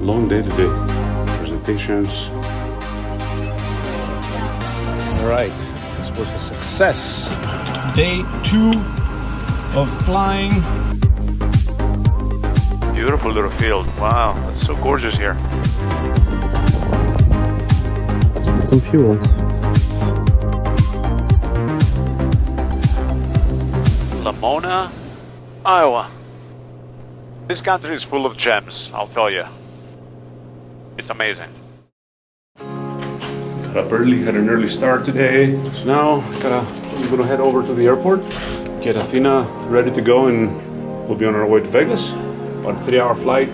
long day today. Presentations. All right, this was a success. Day two of flying. Beautiful little field. Wow, that's so gorgeous here. Let's get some fuel. Lamoni, Iowa. This country is full of gems, I'll tell you. It's amazing. Got up early, had an early start today. So now gotta we're gonna head over to the airport, get Athena ready to go, and we'll be on our way to Vegas. About a three-hour flight.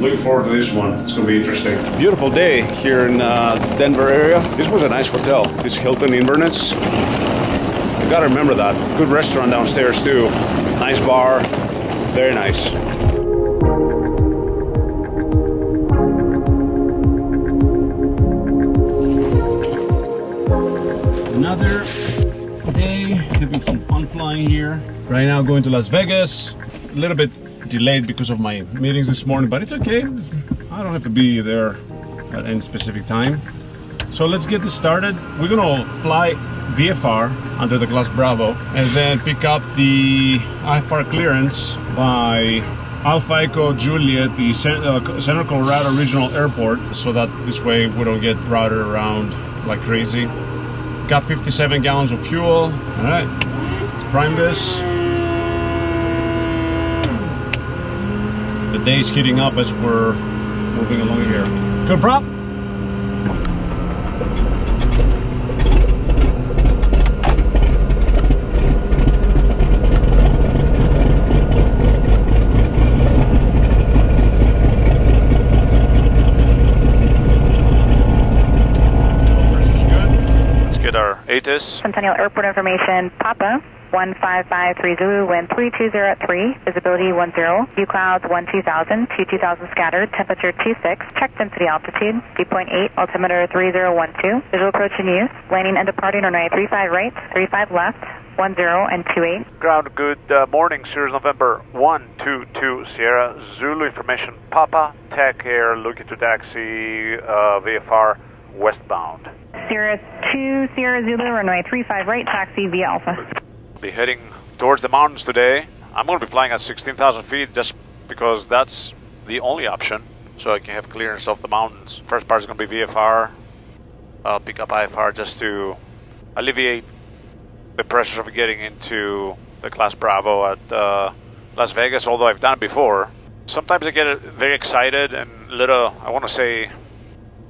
Looking forward to this one. It's gonna be interesting. Beautiful day here in uh, Denver area. This was a nice hotel. This Hilton Inverness. You gotta remember that. Good restaurant downstairs too. Nice bar. Very nice. Flying here. Right now going to Las Vegas. A little bit delayed because of my meetings this morning, but it's okay. It's- I don't have to be there at any specific time. So let's get this started. We're gonna fly VFR under the Class Bravo and then pick up the IFR clearance by Alpha Echo Juliet, the uh, Central Colorado Regional Airport, so that this way we don't get routed around like crazy. Got 57 gallons of fuel. All right, prime this. The day's heating up as we're moving along here. Good prop. Let's get our ATIS. Centennial Airport information, Papa, 1553 Zulu, wind 320 at 3, visibility 10, view clouds 1 2000, 2 2000 scattered, temperature 26, check density altitude, dew point 8, altimeter 3012, visual approach in use, landing and departing runway 35 right, 35 left, 10 and 28. Ground, good uh, morning, Cirrus November 122 Sierra Zulu information. Papa, Tech Air, looking to taxi uh, VFR westbound. Cirrus 2 Sierra Zulu, runway 35 right, taxi via Alpha. Be heading towards the mountains today. I'm going to be flying at 16,000 feet just because that's the only option, so I can have clearance of the mountains. First part is going to be VFR. I'll pick up IFR just to alleviate the pressure of getting into the Class Bravo at uh, Las Vegas, although I've done it before. Sometimes I get very excited and little, I want to say,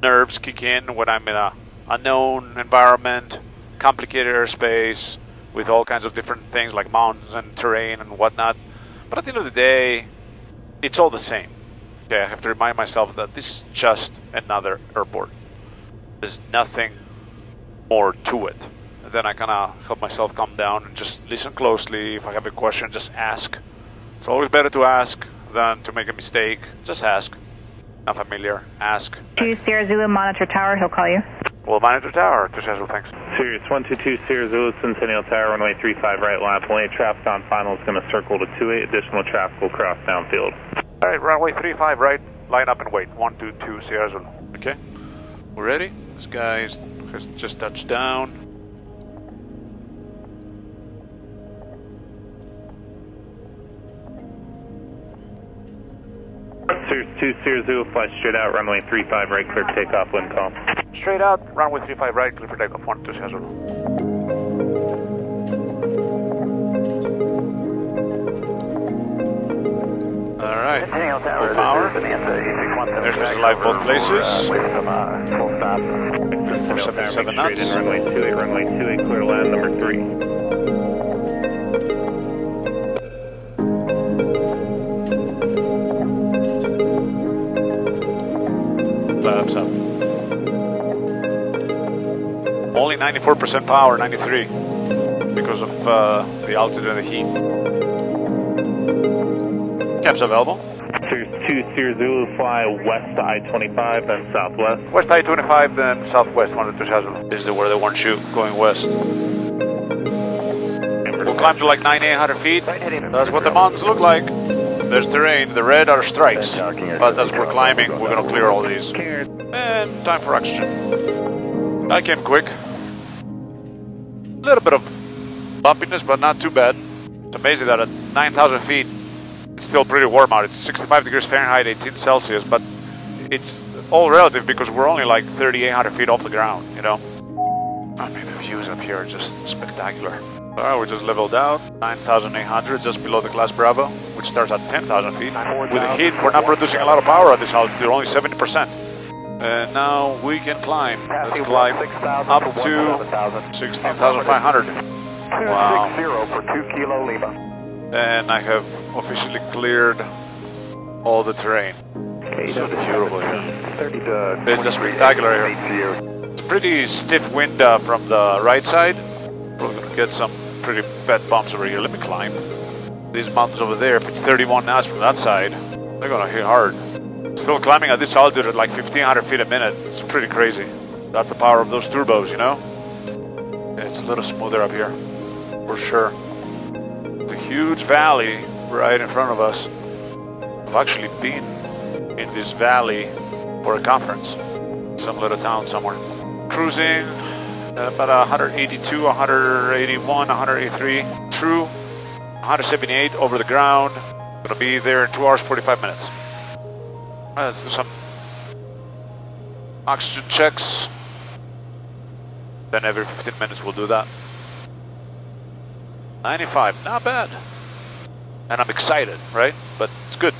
nerves kick in when I'm in a unknown environment, complicated airspace, with all kinds of different things like mountains and terrain and whatnot. But at the end of the day, it's all the same. Okay, I have to remind myself that this is just another airport. There's nothing more to it. And then I kind of help myself calm down and just listen closely. If I have a question, just ask. It's always better to ask than to make a mistake. Just ask. Not familiar, ask. 2 Sierra Zulu, monitor tower, he'll call you. Well, monitor tower, to schedule, thanks. Cirrus 122 Sierra Zulu Centennial Tower, runway 35 right, lap lane. Traffic on final is going to circle to 28. Additional traffic will cross downfield. All right, runway 35 right, line up and wait. 122 Sierra Zulu. Okay, we're ready. This guy is- has just touched down. Cirrus 2 Sierra Zulu, fly straight out, runway 35 right, clear takeoff, wind calm. Straight out, runway 35 right, clear for takeoff. 122 Sierra Zulu. All right, full power. There's live both places. 477 knots. Straight in, runway 28, runway 28, clear land, number 3. Flaps up. Only 94% power, 93, because of uh, the altitude and the heat. Caps available. Cirrus 2 Sierra Zulu, fly west to I-25, then southwest. West I-25, then southwest, 12000. This is where they want you, going west. We'll climb to like 9,800 feet. That's what the mountains look like. There's terrain. The red are strikes. But as we're climbing, we're gonna clear all these. And time for oxygen. I came quick. A little bit of bumpiness, but not too bad. It's amazing that at 9,000 feet, it's still pretty warm out. It's 65 degrees Fahrenheit, 18 Celsius, but it's all relative because we're only like 3,800 feet off the ground, you know? I mean, the views up here are just spectacular. Alright, we just leveled out, 9,800, just below the class Bravo, which starts at 10,000 feet. With the heat, we're not producing a lot of power at this altitude, only 70%. And now we can climb. Let's climb up to 16,500. Wow. for 2 Kilo Lima. And I have officially cleared all the terrain. So beautiful here. It's just spectacular here. It's pretty stiff wind uh, from the right side. We're gonna get some pretty bad bumps over here. Let me climb. These mountains over there, if it's 31 knots from that side, they're gonna hit hard. Still climbing at this altitude at like 1500 feet a minute. It's pretty crazy. That's the power of those turbos, you know? It's a little smoother up here, for sure. The huge valley right in front of us. I've actually been in this valley for a conference. Some little town somewhere. Cruising at about 182, 181, 183 through 178 over the ground. Gonna be there in 2 hours 45 minutes. Uh, Let's do some oxygen checks. Then every 15 minutes we'll do that. 95, not bad. And I'm excited, right? But it's good.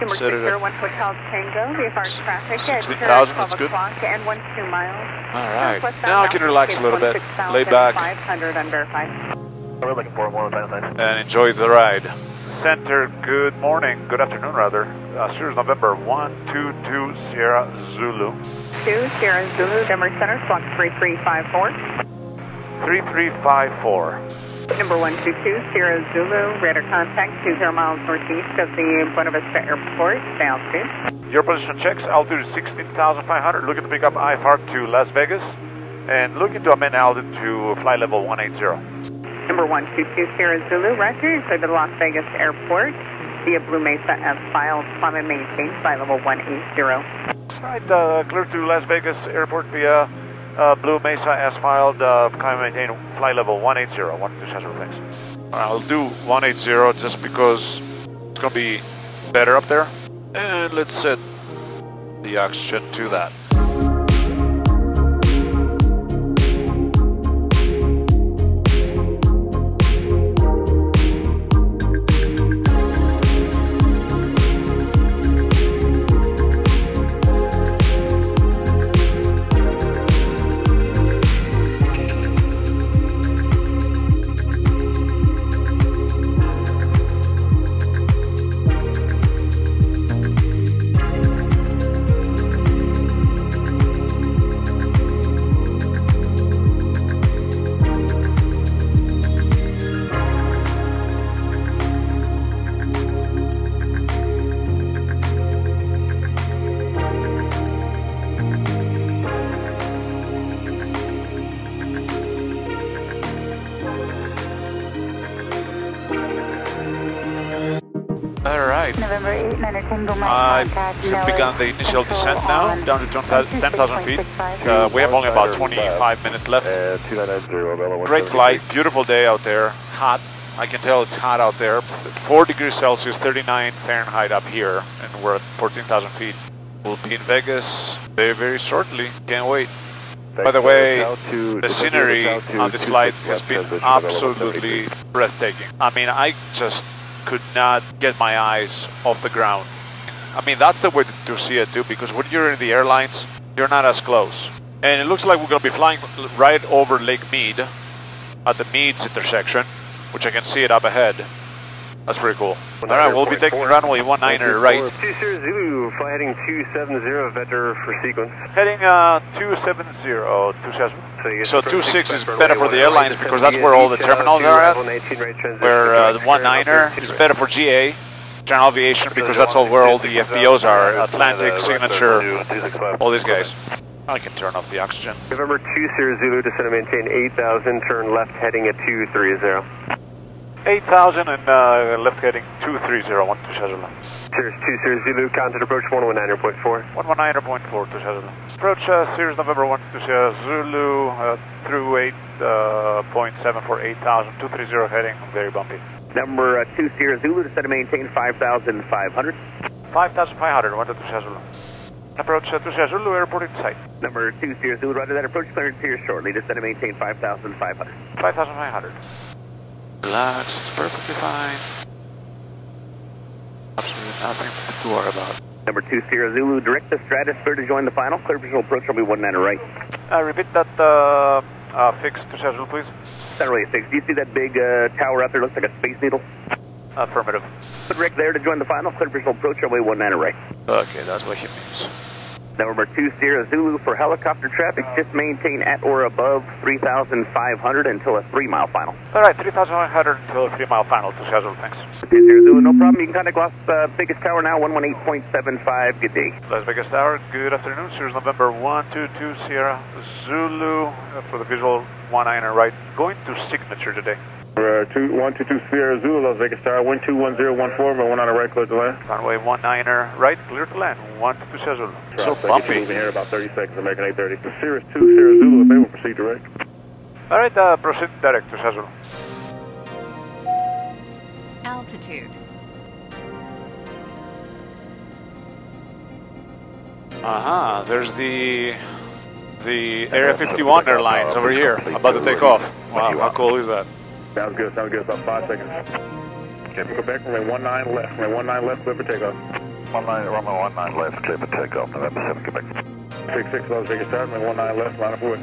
Number Set it up. 601 Hotel Tango, VFR traffic at 16,000, 12 that's good. o'clock and 12 miles. All right. Northwestbound Now I can relax a little bit, lay back, 16,500 unverified. We're looking for one of those. and enjoy the ride. Center, good morning, good afternoon rather. Uh, Cirrus November 122 Sierra Zulu. 2 Sierra Zulu, Denver Center, squawk 3354. 3354. Number 122 Sierra Zulu, radar contact 20 miles northeast of the Buena Vista Airport, altitude. Your position checks, altitude is 16,500. Looking to pick up IFR to Las Vegas and looking to amend altitude to flight level 180. Number 122 Sierra Zulu, record clear to the Las Vegas Airport via Blue Mesa S-File, climb and maintain flight level 180. Right, uh, clear to Las Vegas Airport via uh, Blue Mesa S-Filed, uh, climb and maintain flight level 180. One, two, seven, thanks. I'll do 180 just because it's going to be better up there. And let's set the oxygen to that. Right. November 8, Niner Tango, my I contact, have Nellis, begun the initial descent now, on down to 10,000 feet. Uh, we have only about 25 minutes left. Uh, 2990, Great flight, beautiful day out there, hot. I can tell it's hot out there. 4 degrees Celsius, 39 Fahrenheit up here, and we're at 14,000 feet. We'll be in Vegas very, very shortly. Can't wait. By the way, the scenery on this flight has been absolutely breathtaking. I mean, I just could not get my eyes off the ground. I mean, that's the way to see it too, because when you're in the airlines, you're not as close. And it looks like we're going to be flying right over Lake Mead at the Meads intersection, which I can see it up ahead. That's pretty cool. All right, we'll be taking runway 19er right. 2 Sierra Zulu, fly heading 270, vector for sequence. Heading uh, 270, 27. So, you get So 26 is better for the airlines because that's where all the uh, terminals are at. level 18 right transition, Where uh, the direct, 19er is better for GA, General Aviation, because that's all where all the FBOs are. Atlantic, Signature, all these guys. I can turn off the oxygen. November 2 Sierra Zulu, descend and maintain 8,000, turn left heading at 230. 8000 and uh, left heading 230, 1 to Shazula. Cirrus 20 Zulu, contact approach 119.4. 119.4 to Shazula. Approach uh, Cirrus November 1 to Zulu uh, through 8, uh, point for 8000, 230 heading, very bumpy. Number uh, 20 Zulu, descend to maintain 5,500. 5500, 1 to Shazula. Approach uh, to Zulu, airport in sight. Number 20 Zulu, roger that approach clearance here shortly, descend to maintain 5,500. 5500. Relax, it's perfectly fine. Absolutely nothing to worry about. Number 20 Zulu, direct the Stratosphere to join the final. Clear visual approach will be 19 right. Uh, repeat that uh, uh, fix to schedule, please. Center way 6. Do you see that big uh, tower out there? Looks like a space needle. Affirmative. Put Rick there to join the final. Clear visual approach runway 19 right. Okay, that's what he means. Number 20 Zulu for helicopter traffic, just maintain at or above 3,500 until a three mile final. All right, 3,100 until a three mile final to schedule, thanks. 20 Zulu, no problem. You can contact Las uh, Vegas Tower now, 118.75. Good day. Las Vegas Tower, good afternoon. Cirrus November 122 Sierra Zulu uh, for the visual 19 right. Going to signature today. Uh, two, one, two, two, Sierra Zulu, Las Vegas Tower, wind two, one, zero, one, four, but one on the right, clear to land. Runway 19er right, clear to land. 122 Zulu. So Get bumpy. moving here about 30 seconds, American 830. Cirrus 2, Sierra Zulu, if they will proceed direct. All right, uh, proceed direct to Zulu. Altitude. Uh-huh, there's the the Area 51 airlines over here, about to take off. Wow, how cool is that? Sounds good, sounds good, about five seconds. Okay, Quebec, runway 19 left, runway 19 left, clear for takeoff. 19, runway 19 left, clear for takeoff, November 7, Quebec. 66, Las Vegas Tower, runway 19 left, line of wood.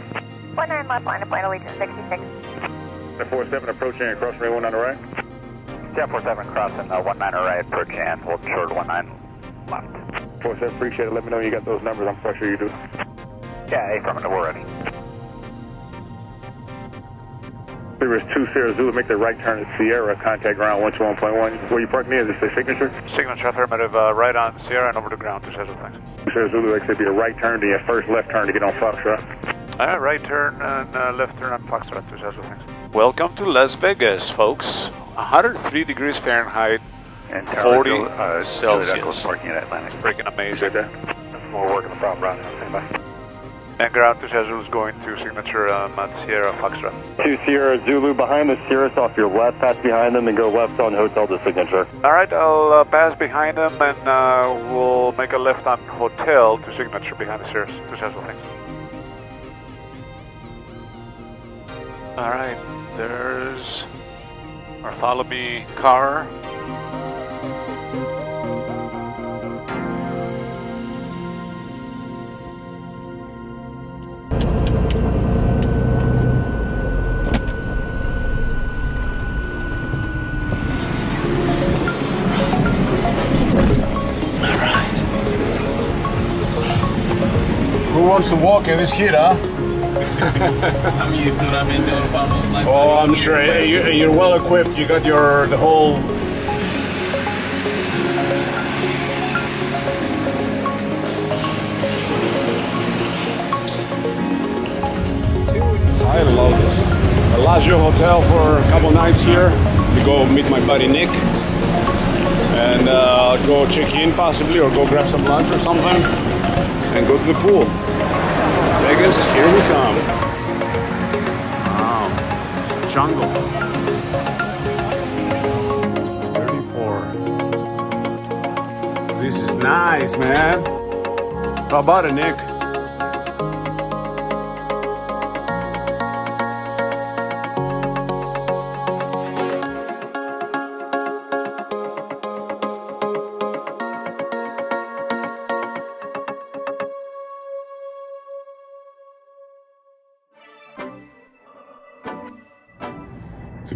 19 left, line of flight, Allegiant 66. 47 approaching across runway 19 right. Yeah, 47 crossing, uh, 19 right, approach and hold short 19 left. 47, appreciate it, let me know when you got those numbers, I'm quite sure you do. Yeah, affirmative, we're ready. Cirrus 2, Sierra Zulu, make the right turn at Sierra, contact ground 121.1. Where you parked near, is this a signature? Signature affirmative, uh, right on Sierra and over to ground to Zulu, thanks. Sierra Zulu, like I said, be a right turn, to your first left turn to get on Foxtrot. All right, right turn and uh, left turn on Foxtrot to Zulu, thanks. Welcome to Las Vegas, folks. 103 degrees Fahrenheit, And 40 uh, Celsius. Juliet parking at Atlantic. freaking amazing. Appreciate that. We're working the problem, Brown. Stand by. And ground to Zulu is going to signature um, at Sierra Foxtrot. Two Sierra Zulu behind the Cirrus off your left, pass behind them and go left on Hotel to signature. All right, I'll uh, pass behind them and uh, we'll make a left on Hotel to signature behind the Cirrus. To Zulu, thanks. All right, there's our follow wants to walk in this heat, huh? I'm used to it. I've been doing it for most life. Oh, I'm sure you're well equipped. You got your the whole. I love this. Bellagio Hotel for a couple nights here. We go meet my buddy Nick, and uh, go check in possibly, or go grab some lunch or something, and go to the pool. Vegas, here we come. Wow, it's jungle. 34. This is nice, man. How about it, Nick?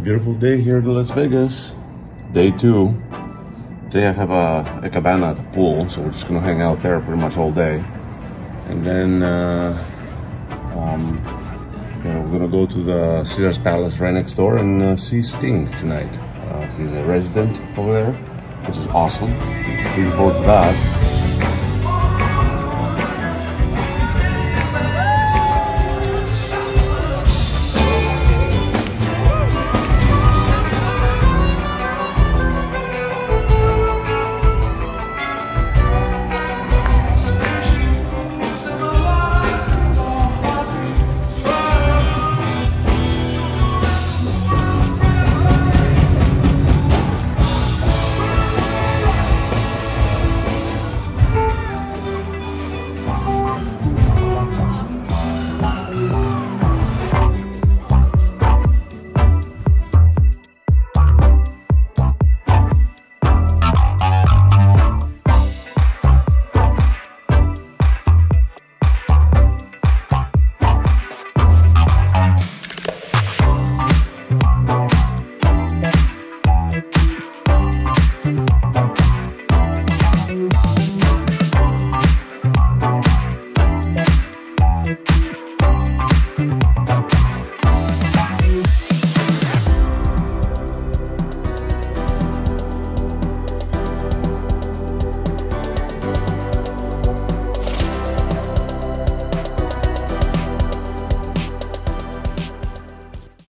Beautiful day here in Las Vegas. Day two. Today I have a, a cabana at the pool, so we're just gonna hang out there pretty much all day. And then uh, um, you know, we're gonna go to the Caesar's Palace right next door and uh, see Sting tonight. Uh, he's a resident over there, which is awesome. Looking forward to that.